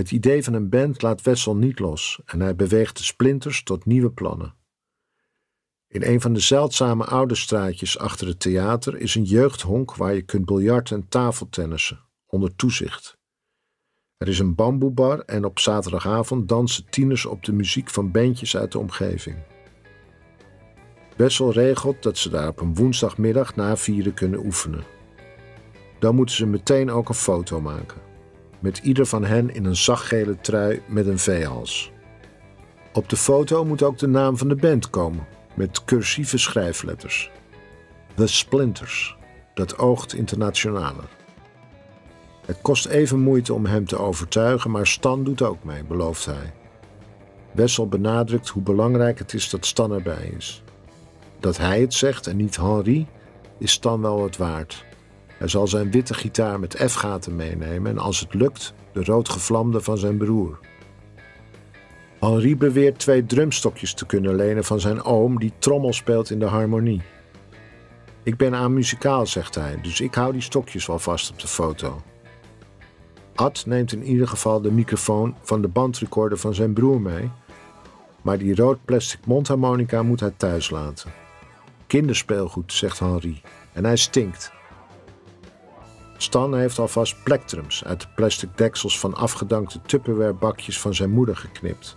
Het idee van een band laat Wessel niet los en hij beweegt de splinters tot nieuwe plannen. In een van de zeldzame oude straatjes achter het theater is een jeugdhonk waar je kunt biljarten en tafeltennissen, onder toezicht. Er is een bamboebar en op zaterdagavond dansen tieners op de muziek van bandjes uit de omgeving. Wessel regelt dat ze daar op een woensdagmiddag na vieren kunnen oefenen. Dan moeten ze meteen ook een foto maken. Met ieder van hen in een zachtgele trui met een V-hals. Op de foto moet ook de naam van de band komen, met cursieve schrijfletters. The Splinters. Dat oogt internationaler. Het kost even moeite om hem te overtuigen, maar Stan doet ook mee, belooft hij. Wessel benadrukt hoe belangrijk het is dat Stan erbij is. Dat hij het zegt en niet Henri, is Stan wel wat waard. Hij zal zijn witte gitaar met F-gaten meenemen en als het lukt, de roodgevlamde van zijn broer. Henri beweert twee drumstokjes te kunnen lenen van zijn oom die trommel speelt in de harmonie. Ik ben aan muzikaal, zegt hij, dus ik hou die stokjes wel vast op de foto. Ad neemt in ieder geval de microfoon van de bandrecorder van zijn broer mee, maar die rood plastic mondharmonica moet hij thuis laten. Kinderspeelgoed, zegt Henri, en hij stinkt. Stan heeft alvast plectrums uit de plastic deksels van afgedankte Tupperware bakjes van zijn moeder geknipt.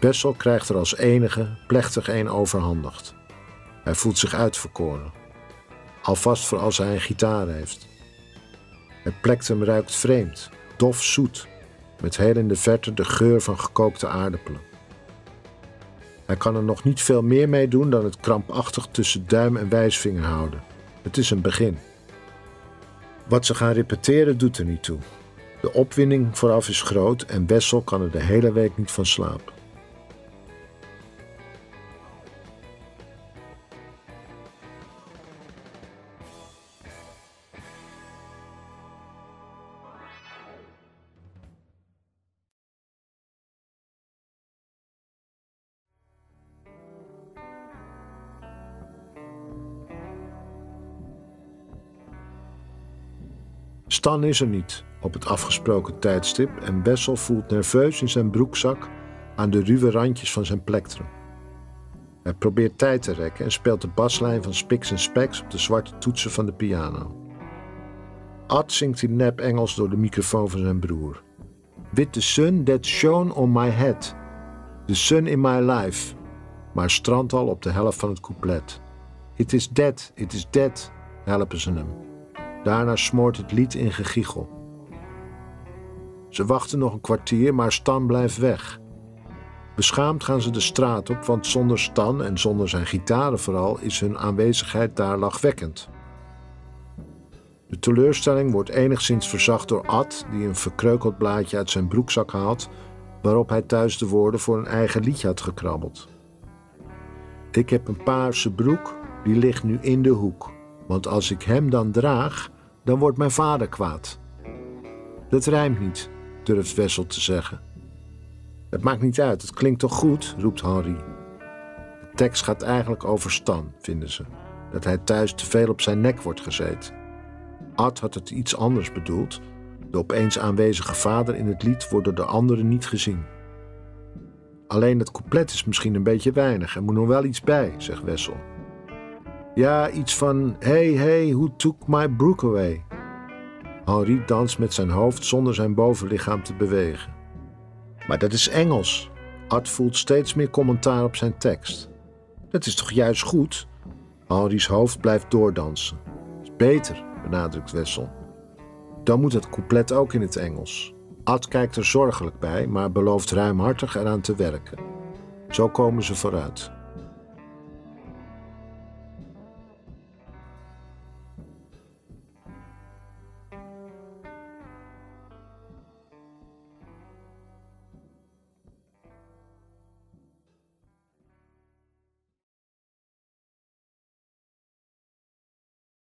Bessel krijgt er als enige plechtig een overhandigd. Hij voelt zich uitverkoren. Alvast voor als hij een gitaar heeft. Het plectrum ruikt vreemd, dof zoet, met heel in de verte de geur van gekookte aardappelen. Hij kan er nog niet veel meer mee doen dan het krampachtig tussen duim en wijsvinger houden. Het is een begin. Wat ze gaan repeteren doet er niet toe. De opwinding vooraf is groot en Wessel kan er de hele week niet van slapen. Stan is er niet op het afgesproken tijdstip en Bessel voelt nerveus in zijn broekzak aan de ruwe randjes van zijn plektrum. Hij probeert tijd te rekken en speelt de baslijn van Spix en Specs op de zwarte toetsen van de piano. Ad zingt in nep Engels door de microfoon van zijn broer. With the sun that shone on my head. The sun in my life. Maar strandt al op de helft van het couplet. It is dead, it is dead, helpen ze hem. Daarna smoort het lied in gegiegel. Ze wachten nog een kwartier, maar Stan blijft weg. Beschaamd gaan ze de straat op, want zonder Stan en zonder zijn gitaren vooral is hun aanwezigheid daar lachwekkend. De teleurstelling wordt enigszins verzacht door Ad, die een verkreukeld blaadje uit zijn broekzak haalt, waarop hij thuis de woorden voor een eigen liedje had gekrabbeld. Ik heb een paarse broek, die ligt nu in de hoek, want als ik hem dan draag, dan wordt mijn vader kwaad. Dat rijmt niet, durft Wessel te zeggen. Het maakt niet uit, het klinkt toch goed, roept Henri. De tekst gaat eigenlijk over Stan, vinden ze. Dat hij thuis te veel op zijn nek wordt gezeten. Ad had het iets anders bedoeld. De opeens aanwezige vader in het lied wordt door de anderen niet gezien. Alleen het couplet is misschien een beetje weinig. Er moet nog wel iets bij, zegt Wessel. Ja, iets van Hey, hey, who took my brook away? Henri danst met zijn hoofd zonder zijn bovenlichaam te bewegen. Maar dat is Engels. Art voelt steeds meer commentaar op zijn tekst. Dat is toch juist goed? Henri's hoofd blijft doordansen. Is beter, benadrukt Wessel. Dan moet het couplet ook in het Engels. Ad kijkt er zorgelijk bij, maar belooft ruimhartig eraan te werken. Zo komen ze vooruit.